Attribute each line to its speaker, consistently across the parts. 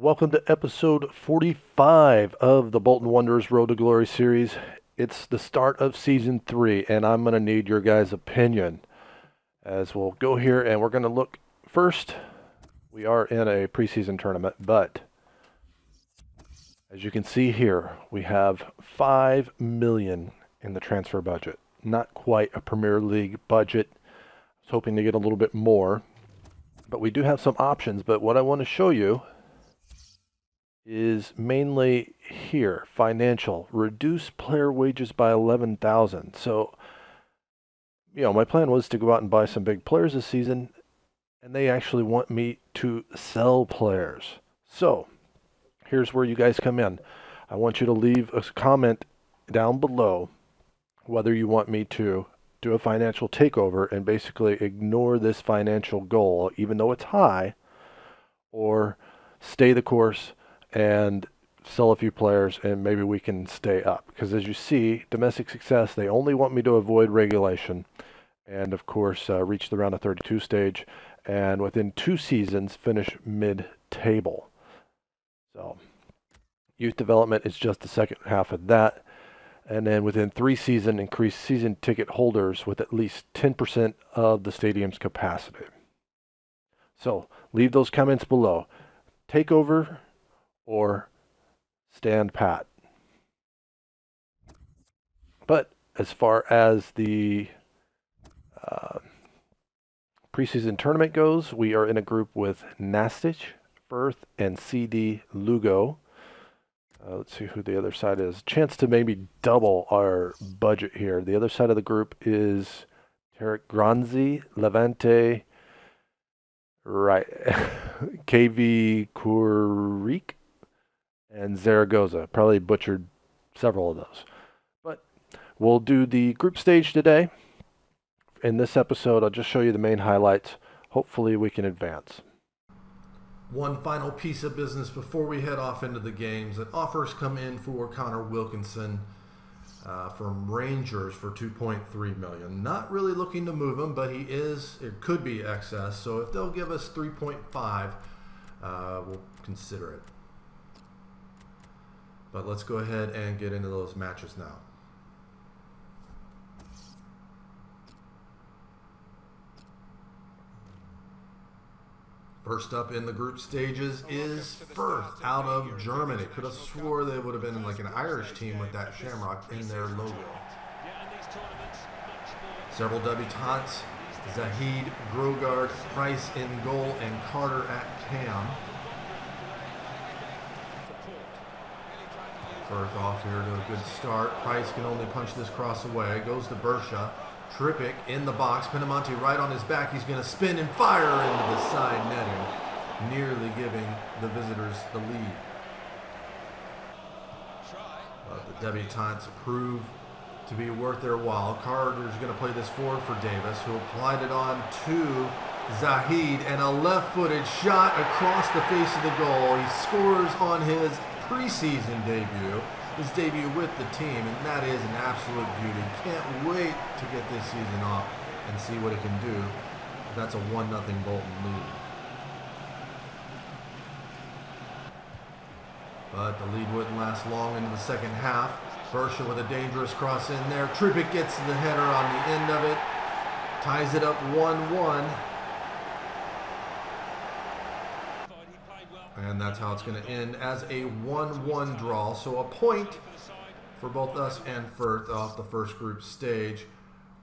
Speaker 1: Welcome to episode 45 of the Bolton Wanderers Road to Glory series. It's the start of season three, and I'm going to need your guys' opinion as we'll go here and we're going to look first. We are in a preseason tournament, but as you can see here, we have 5 million in the transfer budget. Not quite a Premier League budget. I was hoping to get a little bit more, but we do have some options. But what I want to show you is mainly here, financial. Reduce player wages by 11,000. So, you know, my plan was to go out and buy some big players this season, and they actually want me to sell players. So, here's where you guys come in. I want you to leave a comment down below whether you want me to do a financial takeover and basically ignore this financial goal, even though it's high, or stay the course and sell a few players and maybe we can stay up. Because as you see, domestic success, they only want me to avoid regulation and, of course, uh, reach the round of 32 stage and within two seasons finish mid table. So, youth development is just the second half of that and then within three season increase season ticket holders with at least 10% of the stadium's capacity. So leave those comments below. Take over or stand pat. But as far as the uh, preseason tournament goes, we are in a group with Nastic, Fürth, and CD Lugo. Uh, let's see who the other side is. Chance to maybe double our budget here. The other side of the group is Tarek Granzi, Levante, right, KV Kurik, and Zaragoza. Probably butchered several of those. But we'll do the group stage today. In this episode, I'll just show you the main highlights. Hopefully, we can advance.
Speaker 2: One final piece of business before we head off into the games. That offers come in for Connor Wilkinson uh, from Rangers for 2.3 million. Not really looking to move him, but he is. It could be excess. So if they'll give us 3.5, uh, we'll consider it. But let's go ahead and get into those matches now. First up in the group stages is Fürth out of Germany. Could have swore they would have been like an Irish team with that shamrock in their logo. Several debutantes, Zahid, Grogard, Price in goal, and Carter at cam. Off here to a good start. Price can only punch this cross away. Goes to Berisha. Tripić in the box. Pinamonti right on his back. He's going to spin and fire into the side netting, nearly giving the visitors the lead. But the debutantes prove to be worth their while. Carter's going to play this forward for Davis, who applied it on to Zahid, and a left-footed shot across the face of the goal. He scores on his preseason debut his debut with the team, and that is an absolute beauty. Can't wait to get this season off and see what it can do. That's a 1 0 Bolton lead. But the lead wouldn't last long into the second half. Berisha with a dangerous cross in there. Tripić gets the header on the end of it. Ties it up 1 1 And that's how it's going to end as a 1-1 draw. So a point for both us and Fürth off the first group stage.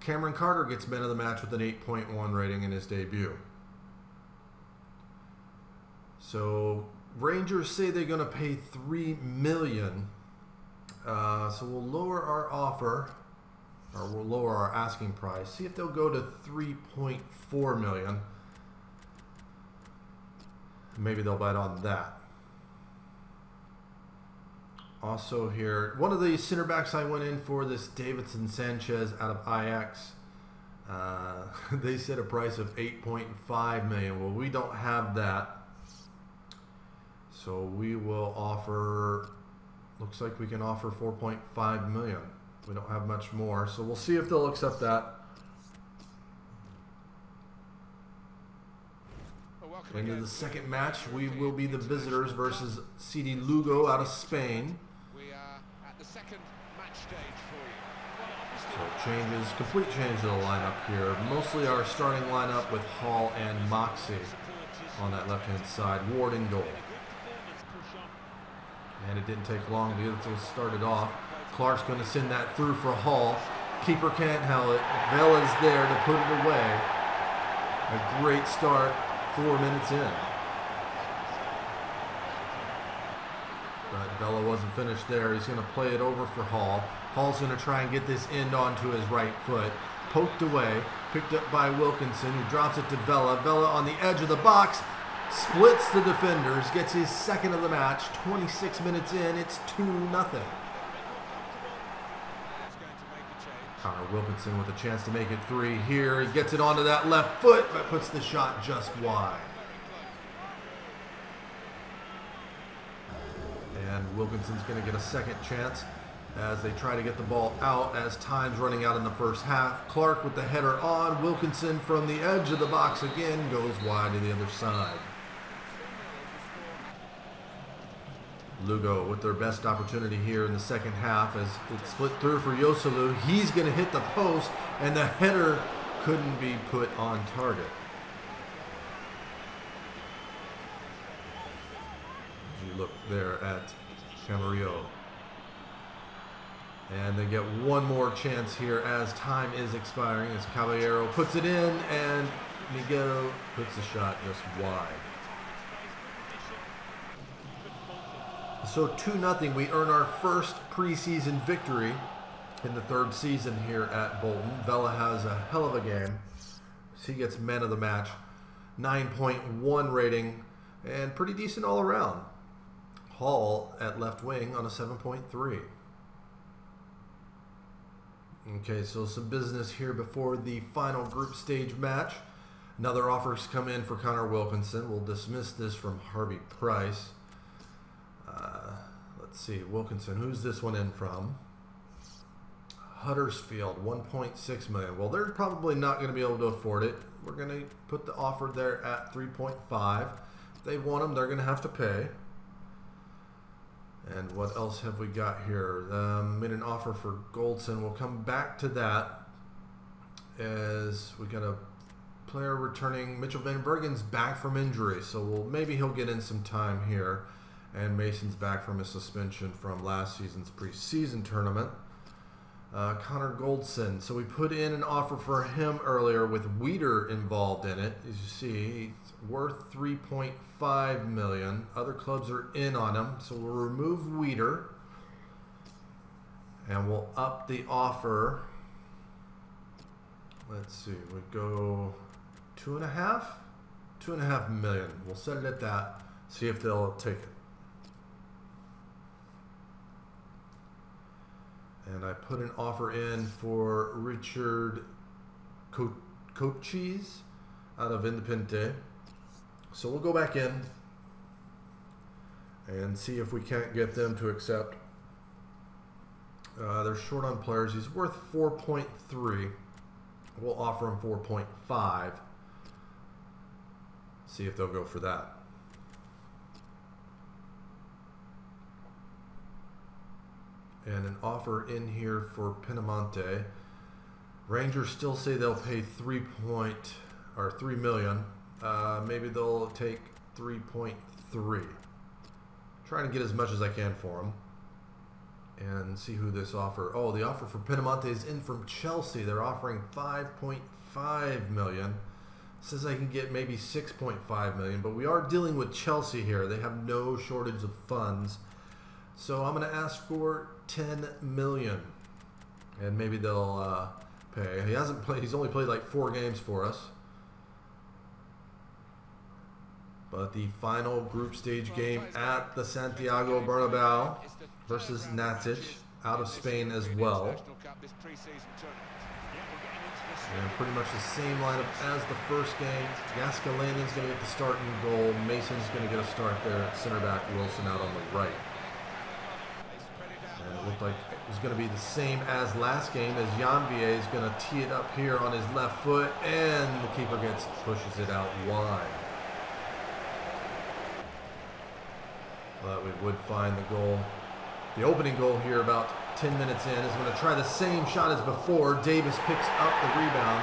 Speaker 2: Cameron Carter gets man of the match with an 8.1 rating in his debut. So Rangers say they're going to pay three million. Uh, so we'll lower our offer, or we'll lower our asking price. See if they'll go to 3.4 million. Maybe they'll bite on that. Also here, one of the center backs I went in for, this Davinson Sanchez out of Ajax. Uh, they set a price of 8.5 million. Well, we don't have that. So we will offer, looks like we can offer 4.5 million. We don't have much more. So we'll see if they'll accept that. Into the second match, we will be the visitors versus CD Lugo out of Spain.
Speaker 3: We are at the second match stage for you.
Speaker 2: So changes, complete change of the lineup here. Mostly our starting lineup with Hall and Moxie on that left-hand side. Ward in goal. And it didn't take long to get it started off. Clark's going to send that through for Hall. Keeper can't handle it. Vela's there to put it away. A great start four minutes in. But Vela wasn't finished there. He's going to play it over for Hall. Hall's going to try and get this end onto his right foot. Poked away, picked up by Wilkinson, who drops it to Vela. Vela on the edge of the box, splits the defenders, gets his second of the match. 26 minutes in, it's 2 nothing. Connor Wilkinson with a chance to make it three here. He gets it onto that left foot, but puts the shot just wide. And Wilkinson's going to get a second chance as they try to get the ball out as time's running out in the first half. Clark with the header on. Wilkinson from the edge of the box again goes wide to the other side. Lugo with their best opportunity here in the second half as it split through for Joselu. He's going to hit the post, and the header couldn't be put on target. As you look there at Camarillo. And they get one more chance here as time is expiring as Caballero puts it in and Miguel puts the shot just wide. So 2 nothing. we earn our first preseason victory in the third season here at Bolton. Vela has a hell of a game. He gets man of the match. 9.1 rating and pretty decent all around. Hall at left wing on a 7.3. Okay, so some business here before the final group stage match. Another offers come in for Connor Wilkinson. We'll dismiss this from Harvey Price. Let's see, Wilkinson. Who's this one in from? Huddersfield, 1.6 million. Well, they're probably not going to be able to afford it. We're going to put the offer there at 3.5. If they want them, they're going to have to pay. And what else have we got here? Um, made an offer for Goldson. We'll come back to that as we got a player returning. Mitchell Van Bergen's back from injury, so we'll, maybe he'll get in some time here. And Mason's back from his suspension from last season's preseason tournament. Uh, Connor Goldson. So we put in an offer for him earlier with Weeder involved in it. As you see, he's worth 3.5 million. Other clubs are in on him, so we'll remove Weeder and we'll up the offer. Let's see, we go two and a half, two and a half million. We'll set it at that. See if they'll take it. And I put an offer in for Richard Co- Cochise out of Independiente. So we'll go back in and see if we can't get them to accept. Uh, they're short on players. He's worth 4.3. We'll offer him 4.5. See if they'll go for that. And an offer in here for Pinamonti. Rangers still say they'll pay three point or three million. Uh, maybe they'll take three point three. Trying to get as much as I can for them, and see who this offer. Oh, the offer for Pinamonti is in from Chelsea. They're offering five point five million. Says I can get maybe six point five million, but we are dealing with Chelsea here. They have no shortage of funds. So I'm going to ask for 10 million, and maybe they'll uh, pay. He hasn't played. He's only played like four games for us. But the final group stage game at the Santiago Bernabeu versus Nastic out of Spain as well. And pretty much the same lineup as the first game. Jääskeläinen is going to get the starting goal. Mason's going to get a start there center back. Wilson out on the right looked like it was going to be the same as last game as Janvier is going to tee it up here on his left foot and the keeper gets pushes it out wide. But we would find the goal. The opening goal here about 10 minutes in is going to try the same shot as before. Davis picks up the rebound.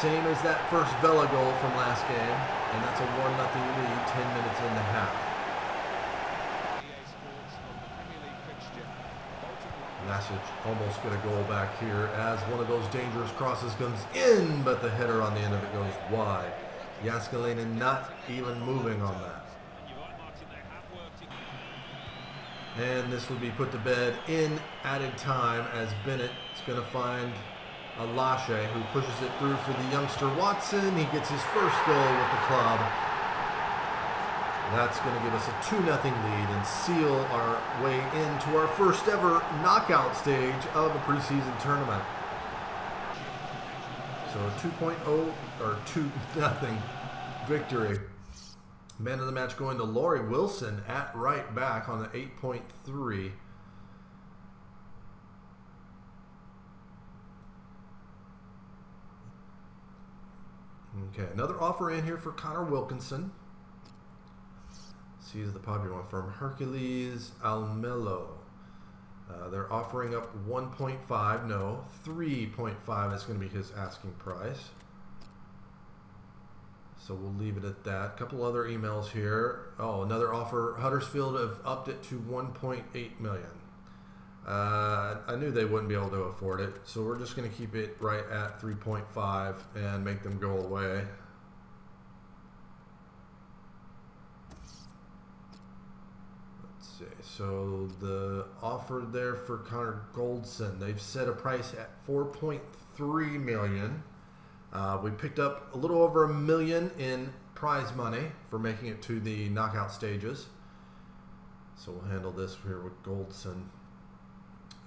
Speaker 2: Same as that first Vela goal from last game. And that's a 1-0 lead 10 minutes in the half. Nastic almost get a goal back here as one of those dangerous crosses comes in, but the header on the end of it goes wide. Jääskeläinen not even moving on that. And this will be put to bed in added time as Bennett is going to find Alashe who pushes it through for the youngster Watson. He gets his first goal with the club. That's going to give us a 2 0 lead and seal our way into our first ever knockout stage of a preseason tournament. So a 2.0 or 2 0 victory. Man of the match going to Laurie Wilson at right back on the 8.3. Okay, another offer in here for Connor Wilkinson. Sees the popular one from Heracles Almelo. Uh, they're offering up 1.5, no, 3.5 is going to be his asking price. So we'll leave it at that. A couple other emails here. Oh, another offer. Huddersfield have upped it to 1.8 million. Uh, I knew they wouldn't be able to afford it, so we're just going to keep it right at 3.5 and make them go away. Let's see. So the offer there for Connor Goldson, they've set a price at 4.3 million. Uh, we picked up a little over a million in prize money for making it to the knockout stages. So we'll handle this here with Goldson.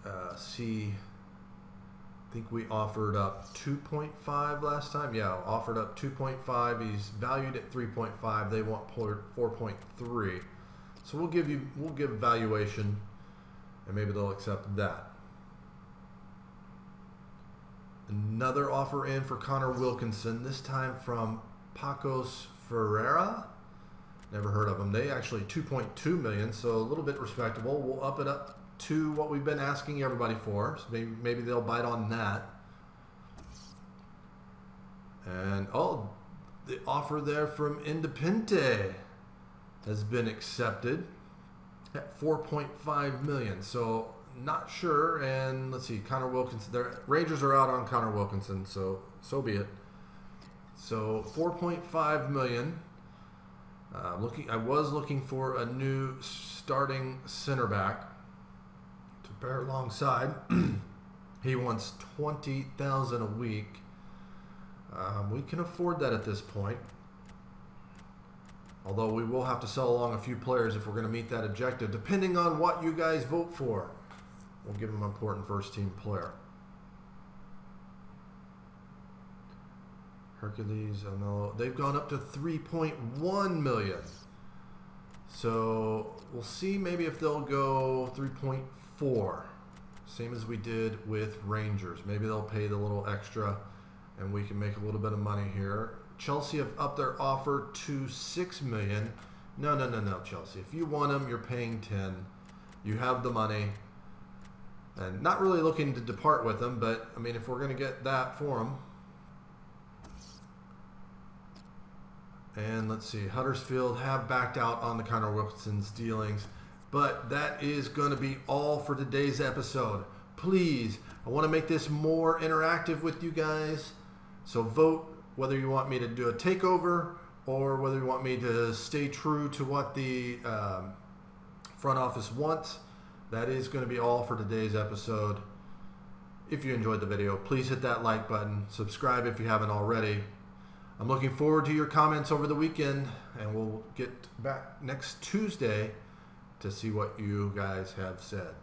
Speaker 2: Uh, see, I think we offered up 2.5 last time. Yeah, offered up 2.5. He's valued at 3.5. They want 4.3. So we'll give you we'll give valuation, and maybe they'll accept that. Another offer in for Connor Wilkinson, this time from Pacos Ferreira. Never heard of them. They actually 2.2 million, so a little bit respectable. We'll up it up to what we've been asking everybody for. So maybe maybe they'll bite on that. And oh, the offer there from Independiente has been accepted at 4.5 million. So not sure. And let's see, Connor Wilkinson. The Rangers are out on Connor Wilkinson, so so be it. So 4.5 million. Uh, looking, I was looking for a new starting center back to pair alongside. he wants twenty thousand a week. Um, we can afford that at this point. Although we will have to sell along a few players if we're going to meet that objective, depending on what you guys vote for. We'll give him an important first team player. Heracles, know they've gone up to 3.1 million. So we'll see maybe if they'll go 3.4. Same as we did with Rangers. Maybe they'll pay the little extra and we can make a little bit of money here. Chelsea have upped their offer to 6 million. No, no, no, no, Chelsea. If you want them, you're paying 10. You have the money and not really looking to depart with them, but I mean, if we're going to get that for them. And let's see, Huddersfield have backed out on the Connor Wilkinson's dealings, but that is going to be all for today's episode. Please, I want to make this more interactive with you guys. So vote whether you want me to do a takeover or whether you want me to stay true to what the um, front office wants. That is going to be all for today's episode. If you enjoyed the video, please hit that like button. Subscribe if you haven't already. I'm looking forward to your comments over the weekend, and we'll get back next Tuesday to see what you guys have said.